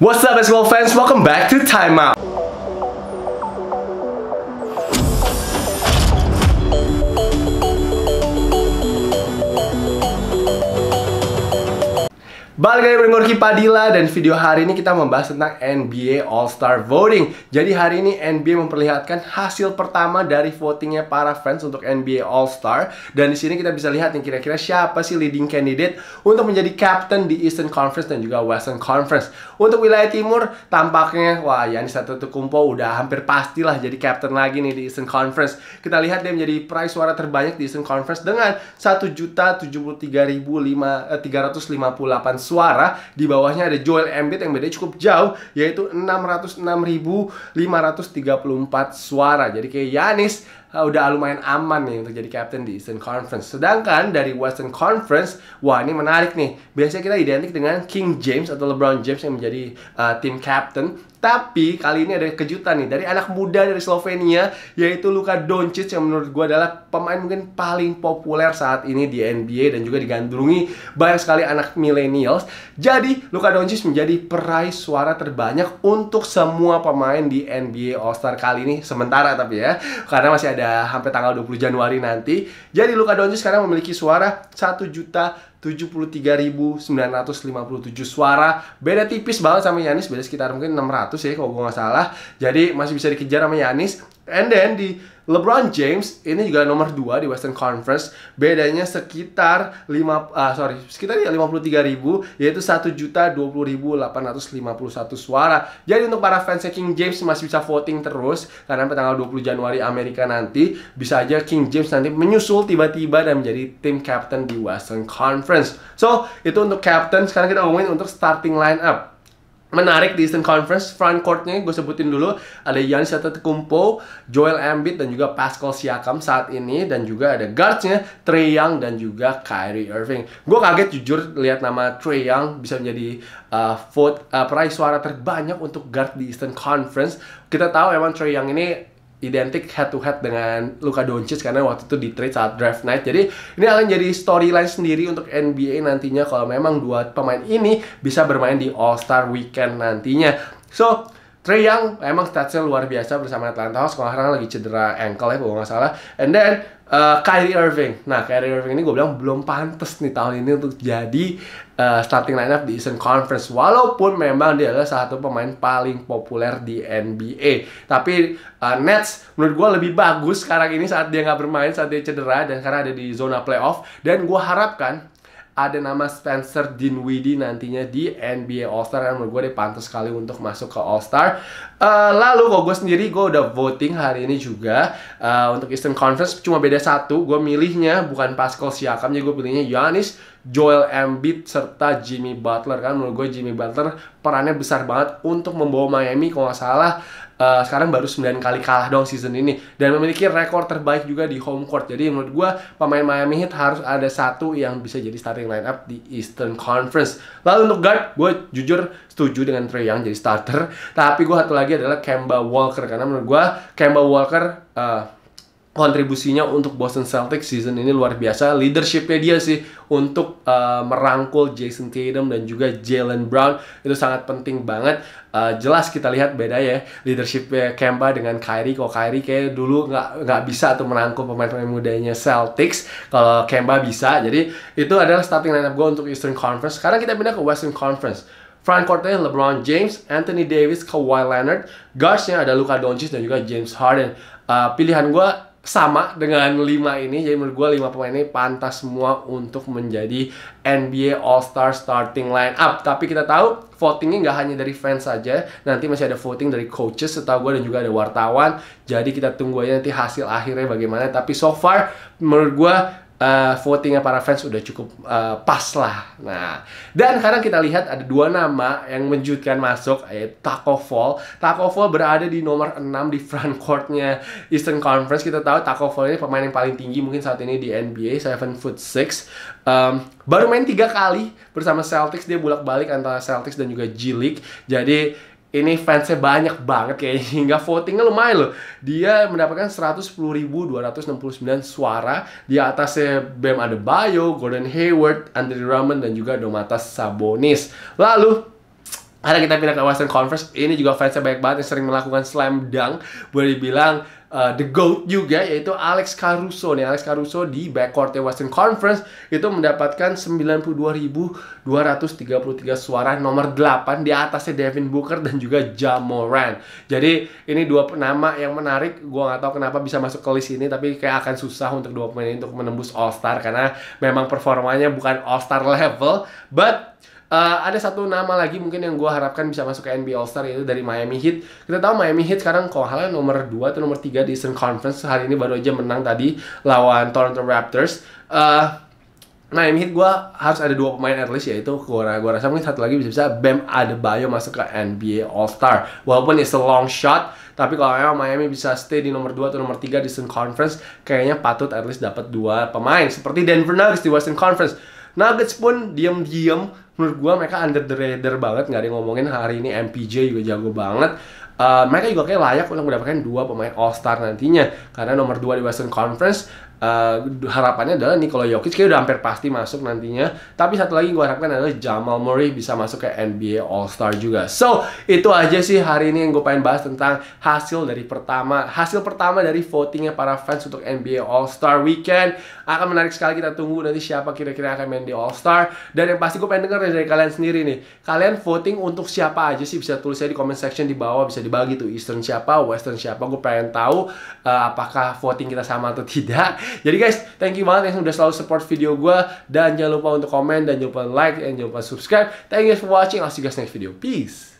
What's up basketball fans? Welcome back to Time Out. Balik lagi dengan Gorky Padilla dan video hari ini kita membahas tentang NBA All-Star Voting. Jadi hari ini NBA memperlihatkan hasil pertama dari votingnya para fans untuk NBA All-Star dan di sini kita bisa lihat nih kira-kira siapa sih leading candidate untuk menjadi captain di Eastern Conference dan juga Western Conference. Untuk wilayah timur tampaknya wah Yanis Antetokounmpo udah hampir pastilah jadi captain lagi nih di Eastern Conference. Kita lihat dia menjadi peraih suara terbanyak di Eastern Conference dengan 1.073.358 suara. Di bawahnya ada Joel Embiid yang beda cukup jauh yaitu 606.534 suara. Jadi kayak Yanis uh, udah lumayan aman nih untuk jadi captain di Eastern Conference. Sedangkan dari Western Conference, wah ini menarik nih. Biasanya kita identik dengan King James atau LeBron James yang menjadi uh, tim captain. Tapi kali ini ada kejutan nih dari anak muda dari Slovenia yaitu Luka Doncic yang menurut gue adalah pemain mungkin paling populer saat ini di NBA dan juga digandrungi banyak sekali anak millennials. Jadi Luka Doncic menjadi peraih suara terbanyak untuk semua pemain di NBA All-Star kali ini sementara tapi ya karena masih ada sampai tanggal 20 Januari nanti. Jadi Luka Doncic sekarang memiliki suara 1 juta 73.957 suara. Beda tipis banget sama Yanis Beda sekitar mungkin 600 ya kalau gue nggak salah. Jadi masih bisa dikejar sama Yanis And then di LeBron James ini juga nomor 2 di Western Conference bedanya sekitar 5 ah sorry sekitar ya 53 ribu yaitu 1 juta 20 ribu 851 suara. Jadi untuk para fans King James masih bisa voting terus karena sampai tanggal 20 Januari Amerika nanti bisa aja King James nanti menyusul tiba-tiba dan menjadi tim captain di Western Conference. So itu untuk captain sekarang kita ngomongin untuk starting lineup menarik di Eastern Conference front courtnya gue sebutin dulu ada Giannis Antetokounmpo, Joel Embiid dan juga Pascal Siakam saat ini dan juga ada guardsnya Trey Young dan juga Kyrie Irving. Gue kaget jujur lihat nama Trey Young bisa menjadi uh, vote uh, peraih suara terbanyak untuk guard di Eastern Conference. Kita tahu emang Trey Young ini identik head to head dengan Luka Doncic karena waktu itu di trade saat draft night. Jadi ini akan jadi storyline sendiri untuk NBA nantinya kalau memang dua pemain ini bisa bermain di All Star Weekend nantinya. So Trey Young emang statsnya luar biasa bersama Atlanta Hawks. Kalau sekarang lagi cedera ankle ya, kalau nggak salah. And then uh, Kyrie Irving. Nah, Kyrie Irving ini gue bilang belum pantas nih tahun ini untuk jadi uh, starting lineup di Eastern Conference. Walaupun memang dia adalah salah satu pemain paling populer di NBA. Tapi uh, Nets menurut gue lebih bagus sekarang ini saat dia nggak bermain, saat dia cedera dan karena ada di zona playoff. Dan gue harapkan ada nama Spencer Dinwiddie nantinya di NBA All-Star yang menurut gue dia pantas sekali untuk masuk ke All-Star. Uh, lalu kalau gue sendiri gue udah voting hari ini juga uh, untuk Eastern Conference cuma beda satu. Gue milihnya bukan Pascal Siakam, jadi gue pilihnya Giannis, Joel Embiid serta Jimmy Butler kan menurut gue Jimmy Butler perannya besar banget untuk membawa Miami kalau nggak salah uh, sekarang baru 9 kali kalah dong season ini dan memiliki rekor terbaik juga di home court. Jadi menurut gue pemain Miami Heat harus ada satu yang bisa jadi starting lineup di Eastern Conference. Lalu untuk guard, gue jujur setuju dengan Trey Young jadi starter. Tapi gue satu lagi adalah Kemba Walker karena menurut gue Kemba Walker uh, kontribusinya untuk Boston Celtics season ini luar biasa. Leadershipnya dia sih untuk uh, merangkul Jason Tatum dan juga Jalen Brown itu sangat penting banget. Uh, jelas kita lihat beda ya leadershipnya Kemba dengan Kyrie. Kalau Kyrie kayak dulu nggak nggak bisa tuh merangkul pemain-pemain mudanya Celtics. Kalau Kemba bisa. Jadi itu adalah starting lineup gue untuk Eastern Conference. Sekarang kita pindah ke Western Conference. Front courtnya LeBron James, Anthony Davis, Kawhi Leonard. Guardsnya ada Luka Doncic dan juga James Harden. Uh, pilihan gue sama dengan lima ini. Jadi menurut gue lima pemain ini pantas semua untuk menjadi NBA All Star starting line up tapi kita tahu votingnya nggak hanya dari fans saja. Nanti masih ada voting dari coaches setahu gue dan juga ada wartawan. Jadi kita tunggu aja nanti hasil akhirnya bagaimana. Tapi so far menurut gue uh, votingnya para fans udah cukup uh, pas lah. Nah, dan sekarang kita lihat ada dua nama yang menjutkan masuk, yaitu Taco Fall. Taco Fall berada di nomor 6 di front courtnya Eastern Conference. Kita tahu Taco Fall ini pemain yang paling tinggi mungkin saat ini di NBA, 7 foot 6. Um, baru main tiga kali bersama Celtics, dia bolak-balik antara Celtics dan juga G League. Jadi ini fansnya banyak banget kayaknya hingga votingnya lumayan loh. Dia mendapatkan 110.269 suara. Di atasnya Bam Adebayo, Gordon Hayward, Andre Drummond dan juga Domantas Sabonis. Lalu Karena kita pindah ke Western Conference, ini juga fansnya banyak banget yang sering melakukan slam dunk. Boleh dibilang uh, the GOAT juga, yaitu Alex Caruso. Nih, Alex Caruso di backcourt Western Conference itu mendapatkan 92.233 suara nomor 8 di atasnya Devin Booker dan juga Ja Morant. Jadi ini dua nama yang menarik. Gua nggak tahu kenapa bisa masuk ke list ini, tapi kayak akan susah untuk dua pemain ini untuk menembus All Star karena memang performanya bukan All Star level. But Uh, ada satu nama lagi mungkin yang gue harapkan bisa masuk ke NBA All Star yaitu dari Miami Heat. Kita tahu Miami Heat sekarang kalau halnya nomor 2 atau nomor 3 di Eastern Conference. Hari ini baru aja menang tadi lawan Toronto Raptors. Uh, Miami Heat gue harus ada dua pemain at least yaitu gue gua rasa mungkin satu lagi bisa-bisa Bam Adebayo masuk ke NBA All Star. Walaupun it's a long shot, tapi kalau memang Miami bisa stay di nomor 2 atau nomor 3 di Eastern Conference, kayaknya patut at least dapat dua pemain seperti Denver Nuggets di Western Conference. Nuggets pun diam-diam menurut gue mereka under the radar banget nggak ada yang ngomongin hari ini MPJ juga jago banget. Uh, mereka juga kayak layak untuk mendapatkan dua pemain All Star nantinya karena nomor dua di Western Conference uh, harapannya adalah nih kalau Jokic kayak udah hampir pasti masuk nantinya. Tapi satu lagi gue harapkan adalah Jamal Murray bisa masuk ke NBA All Star juga. So itu aja sih hari ini yang gue pengen bahas tentang hasil dari pertama hasil pertama dari votingnya para fans untuk NBA All Star Weekend. Akan menarik sekali kita tunggu nanti siapa kira-kira akan main di All Star. Dan yang pasti gue pengen denger dari kalian sendiri nih. Kalian voting untuk siapa aja sih bisa tulis di comment section di bawah bisa dibagi tuh Eastern siapa, Western siapa. Gue pengen tahu uh, apakah voting kita sama atau tidak. Jadi guys, thank you banget yang sudah selalu support video gue dan jangan lupa untuk komen dan jangan lupa like dan jangan lupa subscribe. Thank you guys for watching. I'll see you guys next video. Peace.